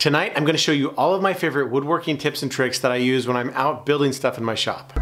Tonight, I'm gonna show you all of my favorite woodworking tips and tricks that I use when I'm out building stuff in my shop.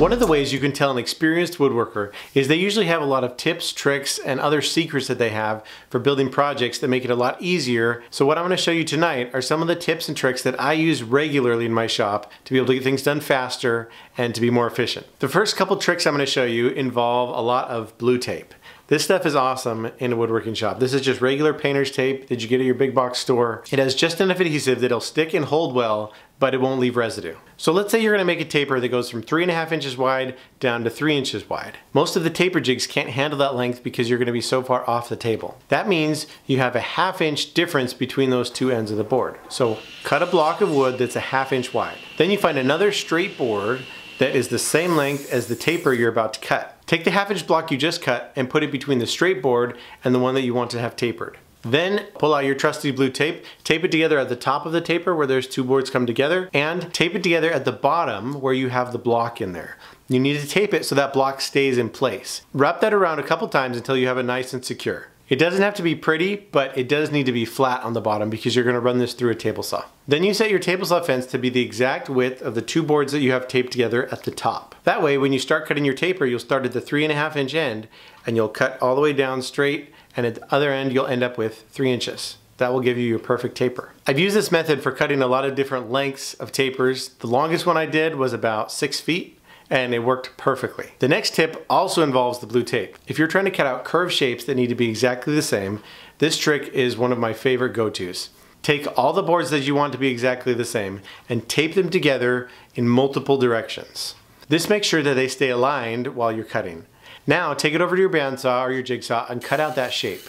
One of the ways you can tell an experienced woodworker is they usually have a lot of tips, tricks, and other secrets that they have for building projects that make it a lot easier. So what I'm gonna show you tonight are some of the tips and tricks that I use regularly in my shop to be able to get things done faster and to be more efficient. The first couple tricks I'm gonna show you involve a lot of blue tape. This stuff is awesome in a woodworking shop. This is just regular painter's tape that you get at your big box store. It has just enough adhesive that it'll stick and hold well, but it won't leave residue. So let's say you're gonna make a taper that goes from three and a half inches wide down to three inches wide. Most of the taper jigs can't handle that length because you're gonna be so far off the table. That means you have a half inch difference between those two ends of the board. So cut a block of wood that's a half inch wide. Then you find another straight board that is the same length as the taper you're about to cut. Take the half inch block you just cut and put it between the straight board and the one that you want to have tapered. Then pull out your trusty blue tape, tape it together at the top of the taper where those two boards come together, and tape it together at the bottom where you have the block in there. You need to tape it so that block stays in place. Wrap that around a couple times until you have it nice and secure. It doesn't have to be pretty, but it does need to be flat on the bottom because you're gonna run this through a table saw. Then you set your table saw fence to be the exact width of the two boards that you have taped together at the top. That way, when you start cutting your taper, you'll start at the three and a half inch end and you'll cut all the way down straight and at the other end, you'll end up with three inches. That will give you your perfect taper. I've used this method for cutting a lot of different lengths of tapers. The longest one I did was about six feet and it worked perfectly. The next tip also involves the blue tape. If you're trying to cut out curved shapes that need to be exactly the same, this trick is one of my favorite go-tos. Take all the boards that you want to be exactly the same and tape them together in multiple directions. This makes sure that they stay aligned while you're cutting. Now take it over to your bandsaw or your jigsaw and cut out that shape.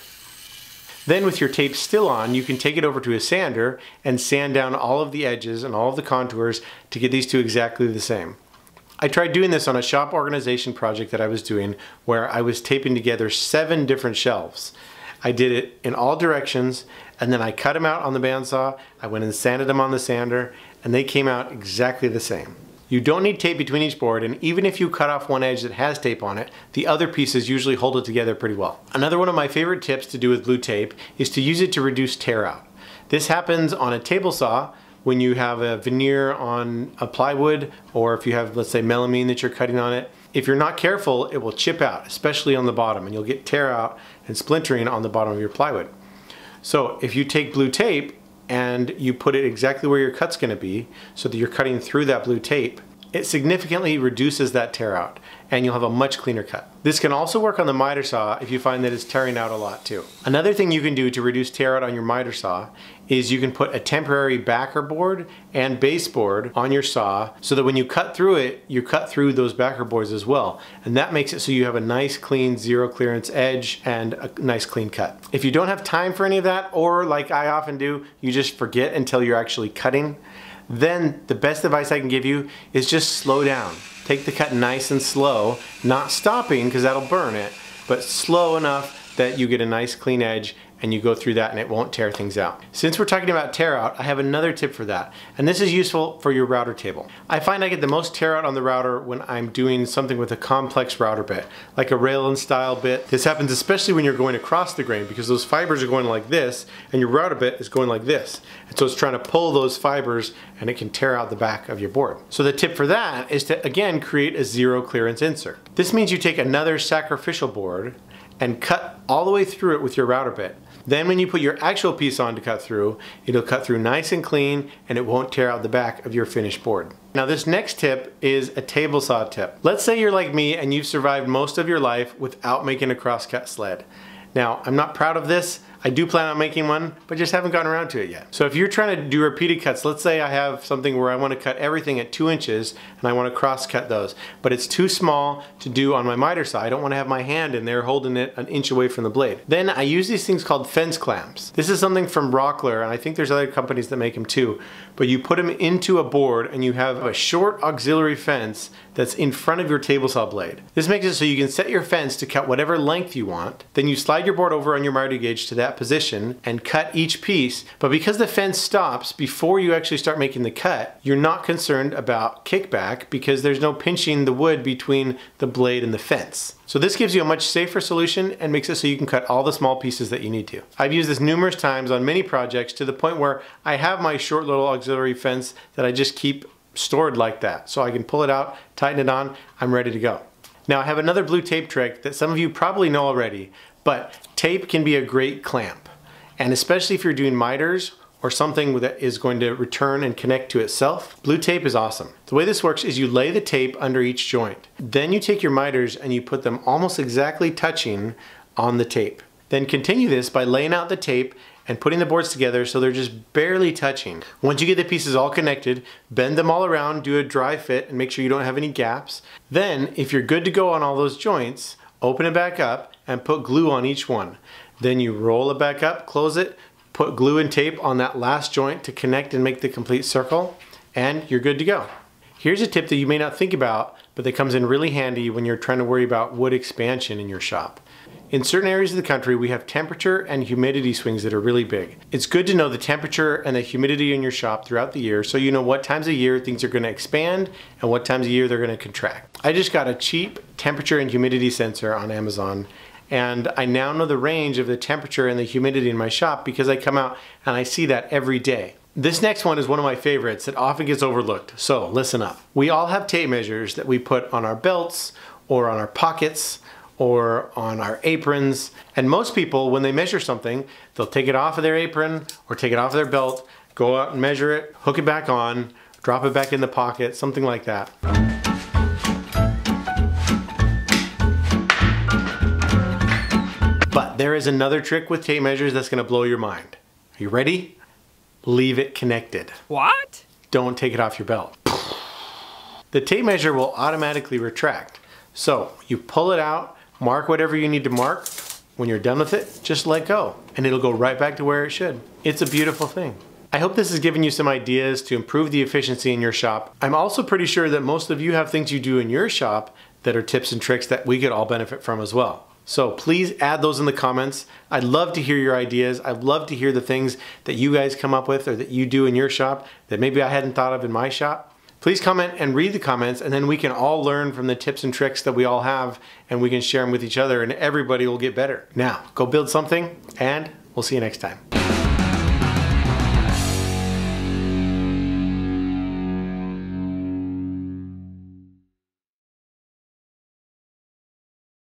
Then with your tape still on, you can take it over to a sander and sand down all of the edges and all of the contours to get these two exactly the same. I tried doing this on a shop organization project that I was doing where I was taping together seven different shelves. I did it in all directions and then I cut them out on the bandsaw, I went and sanded them on the sander and they came out exactly the same. You don't need tape between each board and even if you cut off one edge that has tape on it, the other pieces usually hold it together pretty well. Another one of my favorite tips to do with blue tape is to use it to reduce tear out. This happens on a table saw when you have a veneer on a plywood or if you have, let's say, melamine that you're cutting on it, if you're not careful, it will chip out, especially on the bottom, and you'll get tear out and splintering on the bottom of your plywood. So if you take blue tape and you put it exactly where your cut's gonna be so that you're cutting through that blue tape, it significantly reduces that tear out and you'll have a much cleaner cut. This can also work on the miter saw if you find that it's tearing out a lot too. Another thing you can do to reduce tear out on your miter saw is you can put a temporary backer board and baseboard on your saw so that when you cut through it, you cut through those backer boards as well. And that makes it so you have a nice clean zero clearance edge and a nice clean cut. If you don't have time for any of that, or like I often do, you just forget until you're actually cutting, then the best advice I can give you is just slow down. Take the cut nice and slow, not stopping because that'll burn it, but slow enough that you get a nice clean edge and you go through that and it won't tear things out. Since we're talking about tear out, I have another tip for that. And this is useful for your router table. I find I get the most tear out on the router when I'm doing something with a complex router bit, like a rail and stile bit. This happens especially when you're going across the grain because those fibers are going like this and your router bit is going like this. And so it's trying to pull those fibers and it can tear out the back of your board. So the tip for that is to again create a zero clearance insert. This means you take another sacrificial board and cut all the way through it with your router bit. Then when you put your actual piece on to cut through, it'll cut through nice and clean and it won't tear out the back of your finished board. Now this next tip is a table saw tip. Let's say you're like me and you've survived most of your life without making a crosscut sled. Now, I'm not proud of this. I do plan on making one, but just haven't gotten around to it yet. So if you're trying to do repeated cuts, let's say I have something where I want to cut everything at two inches and I want to cross cut those, but it's too small to do on my miter saw. I don't want to have my hand in there holding it an inch away from the blade. Then I use these things called fence clamps. This is something from Rockler, and I think there's other companies that make them too, but you put them into a board and you have a short auxiliary fence that's in front of your table saw blade. This makes it so you can set your fence to cut whatever length you want, then you slide your board over on your miter gauge to that that position and cut each piece. But because the fence stops before you actually start making the cut, you're not concerned about kickback because there's no pinching the wood between the blade and the fence. So this gives you a much safer solution and makes it so you can cut all the small pieces that you need to. I've used this numerous times on many projects to the point where I have my short little auxiliary fence that I just keep stored like that. So I can pull it out, tighten it on, I'm ready to go. Now I have another blue tape trick that some of you probably know already, but tape can be a great clamp. And especially if you're doing miters or something that is going to return and connect to itself, blue tape is awesome. The way this works is you lay the tape under each joint. Then you take your miters and you put them almost exactly touching on the tape. Then continue this by laying out the tape and putting the boards together so they're just barely touching. Once you get the pieces all connected, bend them all around, do a dry fit and make sure you don't have any gaps. Then, if you're good to go on all those joints, open it back up and put glue on each one. Then you roll it back up, close it, put glue and tape on that last joint to connect and make the complete circle, and you're good to go. Here's a tip that you may not think about, but that comes in really handy when you're trying to worry about wood expansion in your shop. In certain areas of the country, we have temperature and humidity swings that are really big. It's good to know the temperature and the humidity in your shop throughout the year so you know what times of year things are gonna expand and what times of year they're gonna contract. I just got a cheap temperature and humidity sensor on Amazon and I now know the range of the temperature and the humidity in my shop because I come out and I see that every day. This next one is one of my favorites that often gets overlooked, so listen up. We all have tape measures that we put on our belts or on our pockets or on our aprons. And most people, when they measure something, they'll take it off of their apron or take it off of their belt, go out and measure it, hook it back on, drop it back in the pocket, something like that. But there is another trick with tape measures that's gonna blow your mind. Are you ready? Leave it connected. What? Don't take it off your belt. The tape measure will automatically retract. So you pull it out, Mark whatever you need to mark. When you're done with it, just let go and it'll go right back to where it should. It's a beautiful thing. I hope this has given you some ideas to improve the efficiency in your shop. I'm also pretty sure that most of you have things you do in your shop that are tips and tricks that we could all benefit from as well. So please add those in the comments. I'd love to hear your ideas. I'd love to hear the things that you guys come up with or that you do in your shop that maybe I hadn't thought of in my shop. Please comment and read the comments and then we can all learn from the tips and tricks that we all have and we can share them with each other and everybody will get better. Now, go build something and we'll see you next time.